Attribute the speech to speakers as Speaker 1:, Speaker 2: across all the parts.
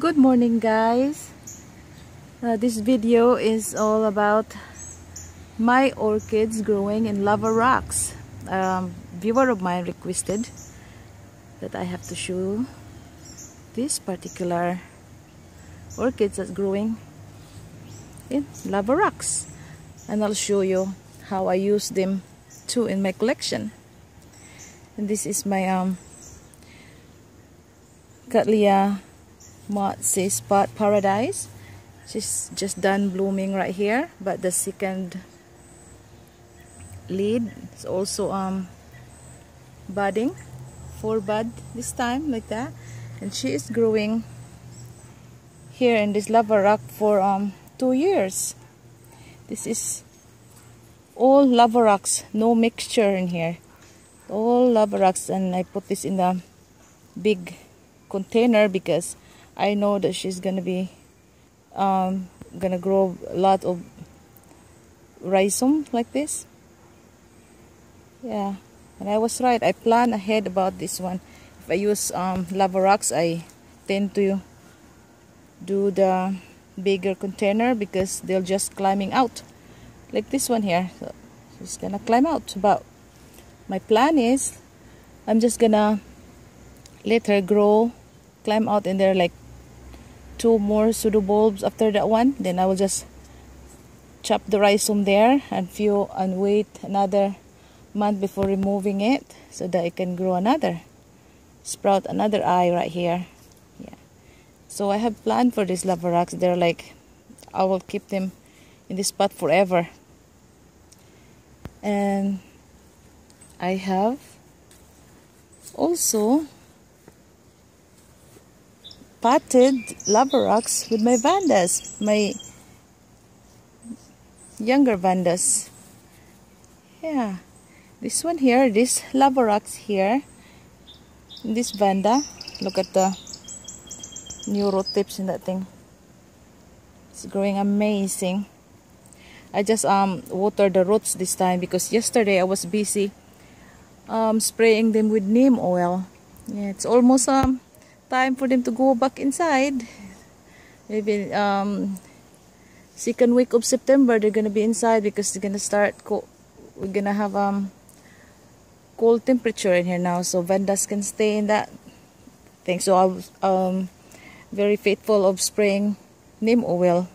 Speaker 1: Good morning guys. Uh, this video is all about my orchids growing in lava rocks. Um, viewer of mine requested that I have to show this particular orchids that's growing in lava rocks and I'll show you how I use them too in my collection and this is my um Cattleya Motsy Spot Paradise. She's just done blooming right here but the second lead is also um budding full bud this time like that. And she is growing here in this lava rock for um two years. This is all lava rocks no mixture in here. All lava rocks and I put this in the big container because I know that she's gonna be um, gonna grow a lot of rhizome like this. Yeah and I was right. I plan ahead about this one. If I use um, lava rocks I tend to do the bigger container because they're just climbing out like this one here. So she's gonna climb out. But my plan is I'm just gonna let her grow climb out in there like two more pseudo bulbs after that one then I will just chop the rhizome there and few and wait another month before removing it so that it can grow another sprout another eye right here. Yeah. So I have planned for these lava rocks. They're like I will keep them in this spot forever. And I have also potted lava rocks with my vandas, my younger vandas. Yeah, this one here, this lava rocks here, this vanda, look at the new root tips in that thing. It's growing amazing. I just um watered the roots this time because yesterday I was busy um spraying them with neem oil. Yeah, it's almost um time for them to go back inside. Maybe um, second week of September they're gonna be inside because they're gonna start. we're gonna have um cold temperature in here now, so vandas can stay in that thing. So I was um very faithful of spraying neem oil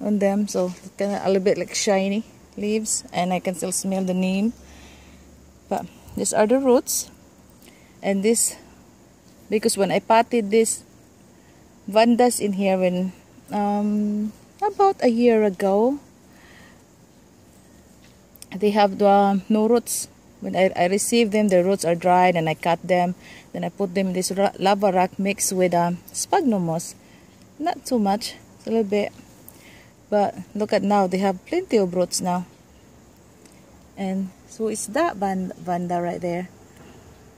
Speaker 1: on them, so kind of a little bit like shiny leaves, and I can still smell the neem. But these are the roots, and this because when I potted this vandas in here when um, about a year ago they have the um, no roots. When I, I received them the roots are dried and I cut them. Then I put them in this lava rock mixed with um, sphagnum moss not too much a little bit. But look at now they have plenty of roots now. And so it's that vanda right there.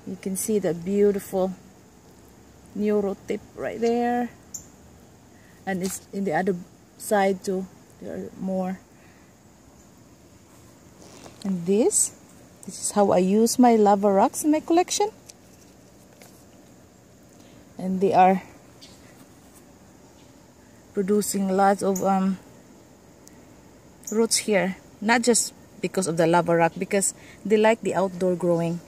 Speaker 1: You can see the beautiful neuro tip right there. And it's in the other side too. There are more. And this this is how I use my lava rocks in my collection. And they are producing lots of um, roots here. Not just because of the lava rock because they like the outdoor growing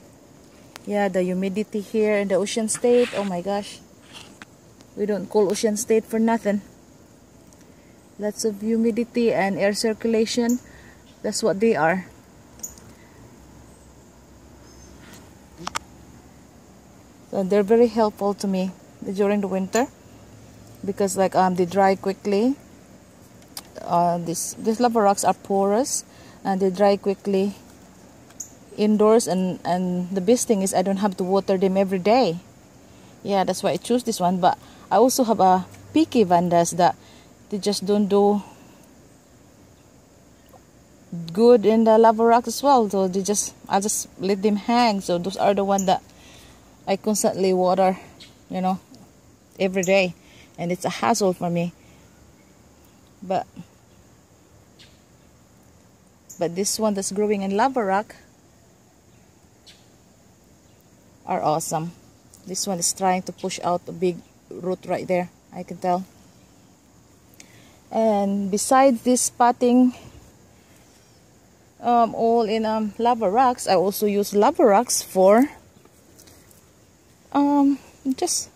Speaker 1: yeah the humidity here in the ocean state oh my gosh. We don't call ocean state for nothing. Lots of humidity and air circulation. That's what they are. So they're very helpful to me during the winter because like um they dry quickly. Uh, this these lava rocks are porous and they dry quickly indoors and and the best thing is I don't have to water them every day. Yeah that's why I choose this one. But I also have a picky vandas that they just don't do good in the lava rock as well. So they just I just let them hang. So those are the one that I constantly water you know every day. And it's a hassle for me. But but this one that's growing in lava rock are awesome. This one is trying to push out a big root right there I can tell. And besides this potting um, all in um, lava rocks I also use lava rocks for um, just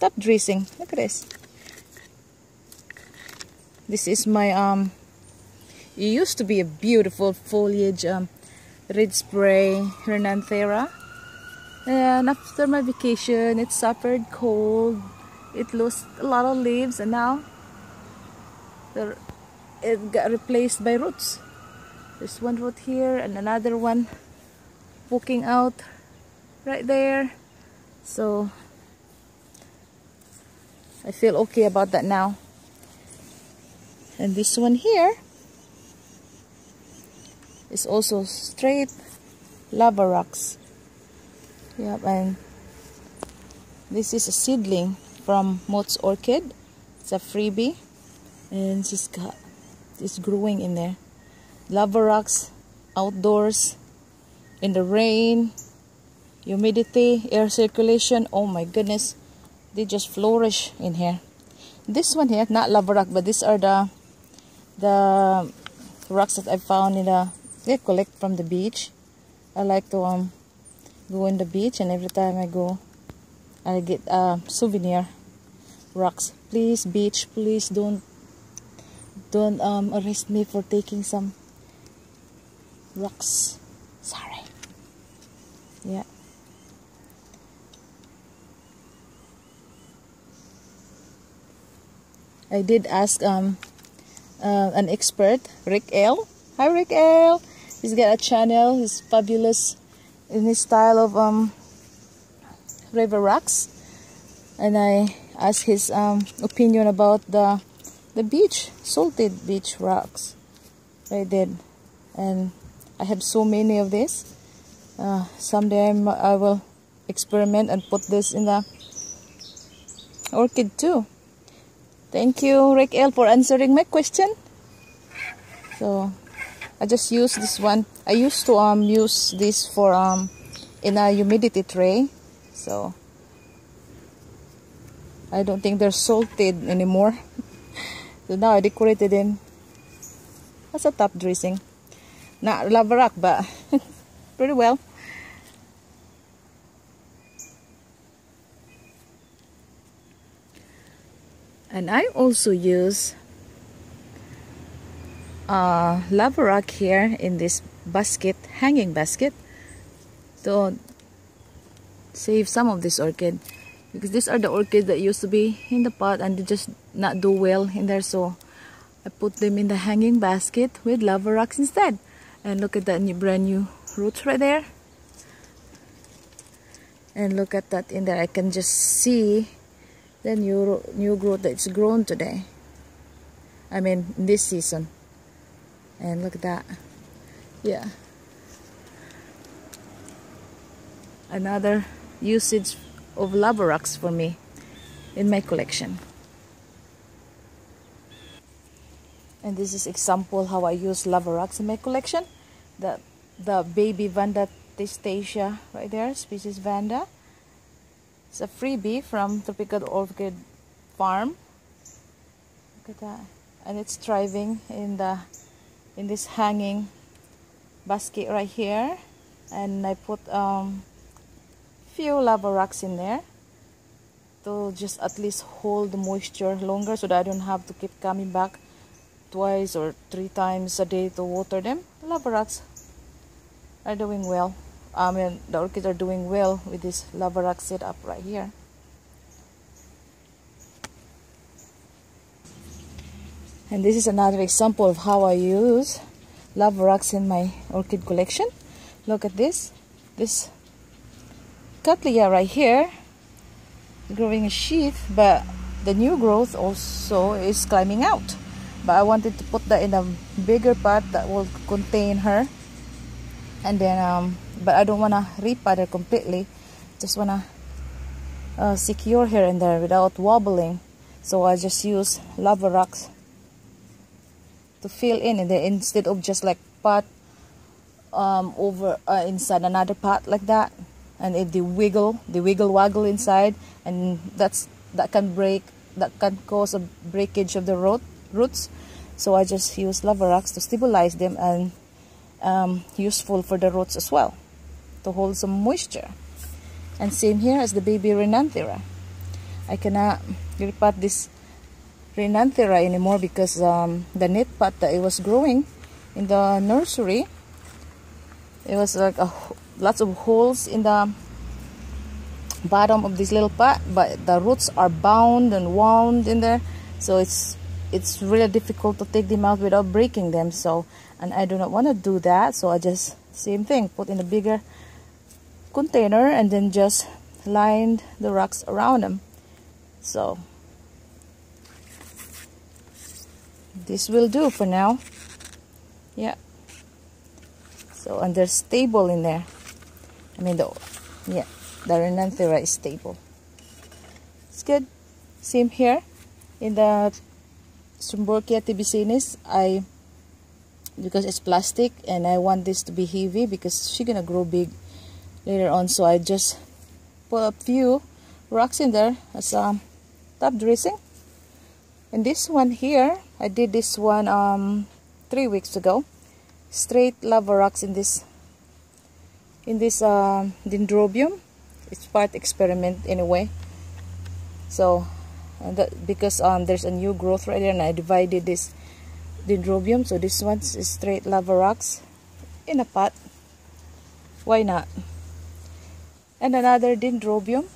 Speaker 1: top dressing. Look at this. This is my um it used to be a beautiful foliage um, red spray Renanthera and after my vacation it suffered cold. It lost a lot of leaves and now it got replaced by roots. There's one root here and another one poking out right there. So I feel okay about that now. And this one here is also straight lava rocks yep and this is a seedling from Mott's Orchid. It's a freebie. And she's got it's growing in there. Lava rocks outdoors in the rain humidity air circulation. Oh my goodness they just flourish in here. This one here not lava rock but these are the the rocks that I found in the they collect from the beach. I like to um go in the beach and every time I go I get a souvenir rocks. Please beach please don't don't um, arrest me for taking some rocks. Sorry. Yeah. I did ask um uh, an expert Rick L. Hi Rick L. He's got a channel. He's fabulous in his style of um river rocks and I asked his um opinion about the the beach, salted beach rocks. I did. And I have so many of this. Uh, someday I'm, I will experiment and put this in the orchid too. Thank you, Rick L, for answering my question. So, I just use this one. I used to um use this for um in a humidity tray. So, I don't think they're salted anymore. So now I decorated them as a top dressing. Not lava rock, but pretty well. And I also use uh, lava rock here in this basket, hanging basket, to save some of this orchid. Because these are the orchids that used to be in the pot and they just not do well in there. So I put them in the hanging basket with lava rocks instead. And look at that new brand new roots right there. And look at that in there. I can just see the new new growth that's grown today. I mean this season and look at that yeah another usage of rocks for me in my collection. And this is example how I use rocks in my collection. The the baby Vanda testacea right there, species Vanda. It's a freebie from Tropical Orchid Farm. Look at that. And it's thriving in the in this hanging basket right here. And I put um few lava rocks in there to just at least hold the moisture longer so that I don't have to keep coming back twice or three times a day to water them. The Lava rocks are doing well. I mean, the orchids are doing well with this lava rock setup right here. And this is another example of how I use lava rocks in my orchid collection. Look at this. This cattleya right here growing a sheath but the new growth also is climbing out but I wanted to put that in a bigger pot that will contain her and then um, but I don't want to repot her completely just want to uh, secure her in there without wobbling so I just use lava rocks to fill in, in there instead of just like pot um, over uh, inside another pot like that and if they wiggle they wiggle waggle inside and that's that can break that can cause a breakage of the root roots. So I just use lava rocks to stabilize them and um, useful for the roots as well to hold some moisture. And same here as the baby Renanthera I cannot repot this Renanthera anymore because um, the net pot that it was growing in the nursery it was like a, lots of holes in the bottom of this little pot but the roots are bound and wound in there. So it's it's really difficult to take them out without breaking them. So and I do not want to do that. So I just same thing put in a bigger container and then just lined the rocks around them. So this will do for now. Yeah. So and they're stable in there. I mean the yeah the Renanthera is stable. It's good. Same here. In the Schomburgkia tibicinis I because it's plastic and I want this to be heavy because she's gonna grow big later on. So I just put a few rocks in there as a top dressing and this one here I did this one um, three weeks ago. Straight lava rocks in this in this uh, dendrobium. It's part experiment anyway so that because um there's a new growth right there and I divided this dendrobium. So this one's is straight lava rocks in a pot. Why not? And another dendrobium.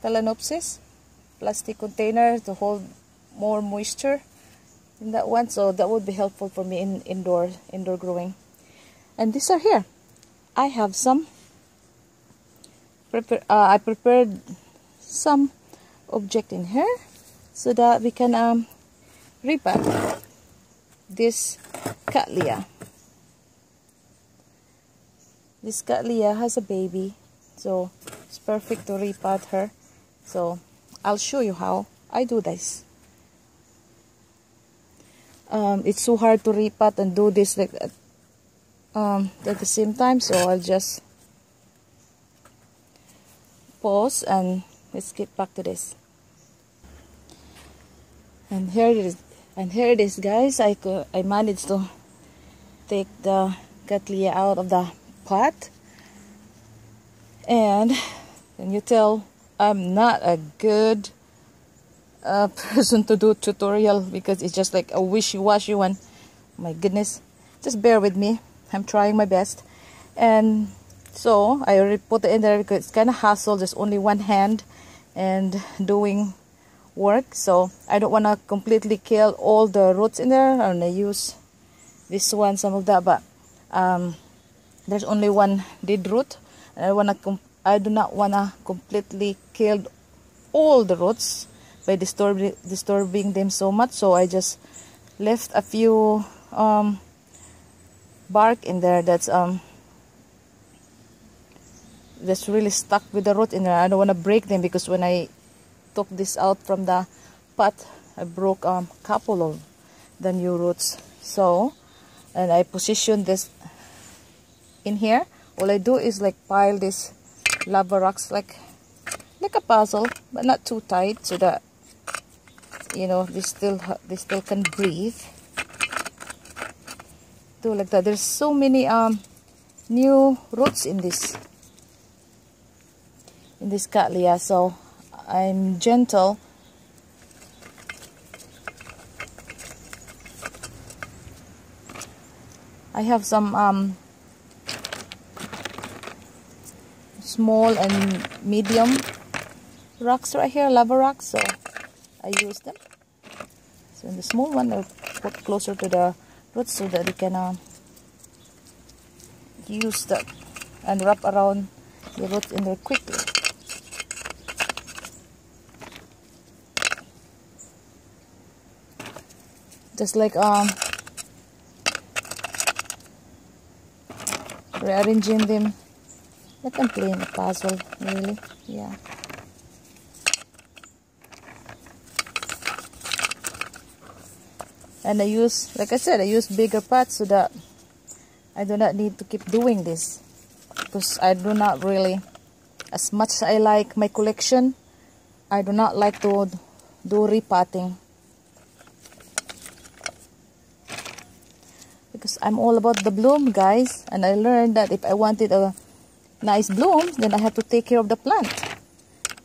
Speaker 1: Phalaenopsis plastic container to hold more moisture in that one so that would be helpful for me in indoor indoor growing. And these are here. I have some prepare uh, I prepared some object in here so that we can um, repot this Cattleya. This Cattleya has a baby so it's perfect to repot her. So I'll show you how I do this um, it's so hard to repot and do this like um, at the same time so I'll just pause and let's get back to this. And here it is and here it is guys. I, could, I managed to take the Cattleya out of the pot. And can you tell I'm not a good uh, person to do tutorial because it's just like a wishy-washy one. My goodness. Just bear with me. I'm trying my best. And so I already put it in there because it's kind of hassle there's only one hand and doing work. So I don't want to completely kill all the roots in there. And I use this one some of that but um, there's only one dead root. And I want to I do not want to completely kill all the roots by disturbing disturbing them so much so I just left a few um, bark in there that's um that's really stuck with the root in there. I don't want to break them because when I took this out from the pot, I broke a um, couple of the new roots. So, and I position this in here. All I do is like pile this lava rocks like like a puzzle, but not too tight so that you know they still they still can breathe. Do like that. There's so many um new roots in this in this Cattleya so I'm gentle I have some um, small and medium rocks right here lava rocks so I use them. So in the small one I'll put closer to the roots so that we can uh, use that and wrap around the roots in there quickly. Just like um rearranging them. Like I'm playing a puzzle really. Yeah and I use like I said I use bigger pots so that I do not need to keep doing this. Because I do not really as much as I like my collection I do not like to do repotting. Because I'm all about the bloom guys. And I learned that if I wanted a nice bloom then I have to take care of the plant.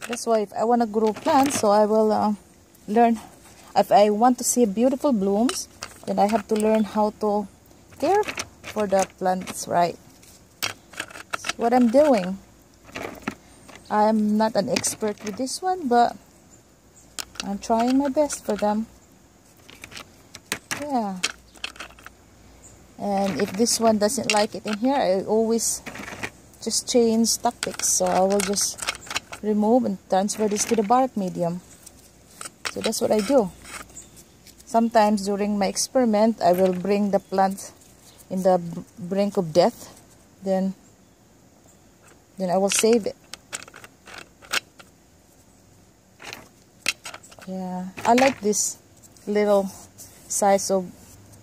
Speaker 1: That's why if I want to grow plants so I will uh, learn if I want to see beautiful blooms then I have to learn how to care for the plants right? What I'm doing. I'm not an expert with this one but I'm trying my best for them. Yeah. And if this one doesn't like it in here I always just change tactics so I will just remove and transfer this to the bark medium so that's what I do sometimes during my experiment I will bring the plant in the brink of death then then I will save it yeah I like this little size of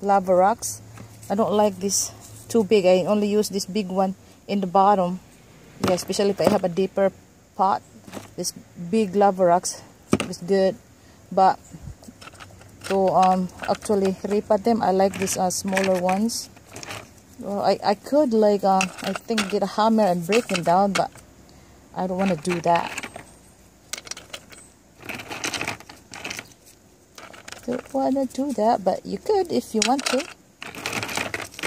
Speaker 1: lava rocks I don't like this too big. I only use this big one in the bottom. Yeah, especially if I have a deeper pot. This big lava rocks is good. But to um, actually repot them, I like these uh, smaller ones. Well, I, I could like, uh, I think get a hammer and break them down, but I don't want to do that. Don't want to do that, but you could if you want to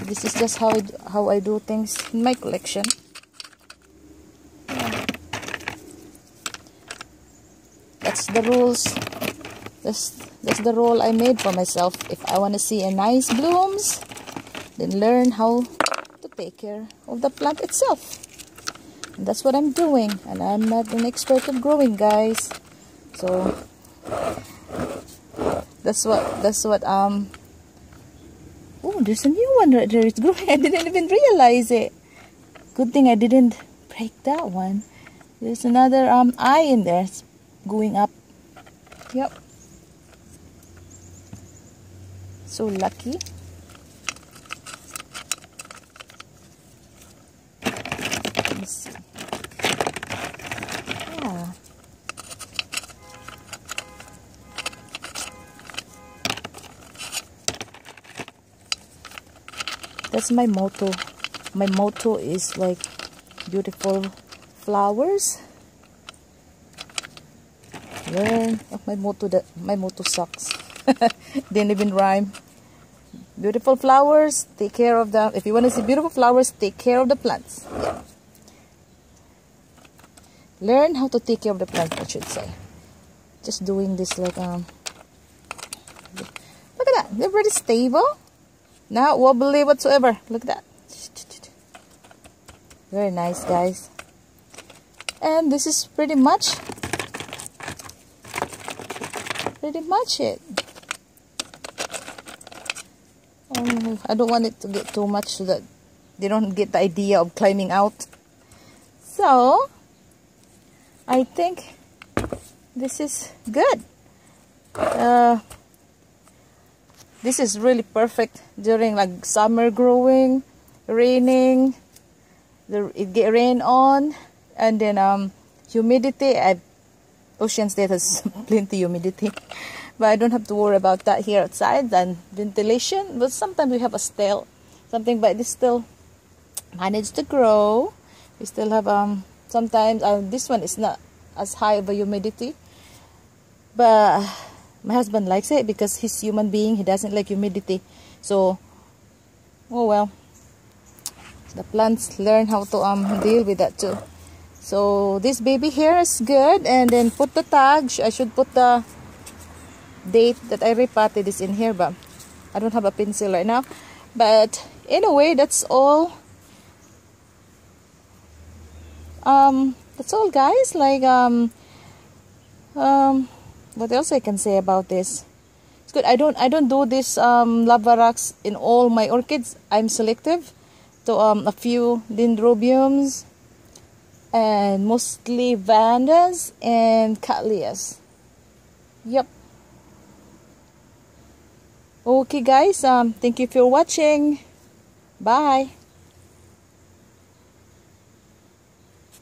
Speaker 1: this is just how I, how I do things in my collection yeah. that's the rules that's that's the rule I made for myself if I want to see a nice blooms then learn how to take care of the plant itself and that's what I'm doing and I'm not an expert at growing guys so that's what that's what um Oh, there's a new one right there. It's growing. I didn't even realize it. Good thing I didn't break that one. There's another um eye in there. It's going up. Yep. So lucky. Yeah. that's my motto. My motto is like beautiful flowers. Learn. Oh, my motto that my motto sucks. Didn't even rhyme beautiful flowers take care of them if you want to see beautiful flowers take care of the plants learn how to take care of the plants I should say just doing this like um look at that they're pretty stable not wobbly whatsoever. Look at that. Very nice, guys. And this is pretty much pretty much it. Um, I don't want it to get too much so that they don't get the idea of climbing out. So, I think this is good. Uh, this is really perfect during like summer growing raining the it get rain on and then um humidity at ocean state has plenty humidity but i don't have to worry about that here outside. And ventilation but sometimes we have a still something but this still managed to grow. We still have um sometimes uh, this one is not as high of a humidity. But my husband likes it because he's human being. He doesn't like humidity. So oh well the plants learn how to um deal with that too. So this baby here is good. And then put the tag I should put the date that I repotted is in here but I don't have a pencil right now. But anyway that's all um that's all guys. Like um um what else I can say about this? It's good. I don't I don't do this um, lava rocks in all my orchids. I'm selective. To um, a few dendrobiums and mostly vandas and cattleyas yep okay guys um thank you for watching. Bye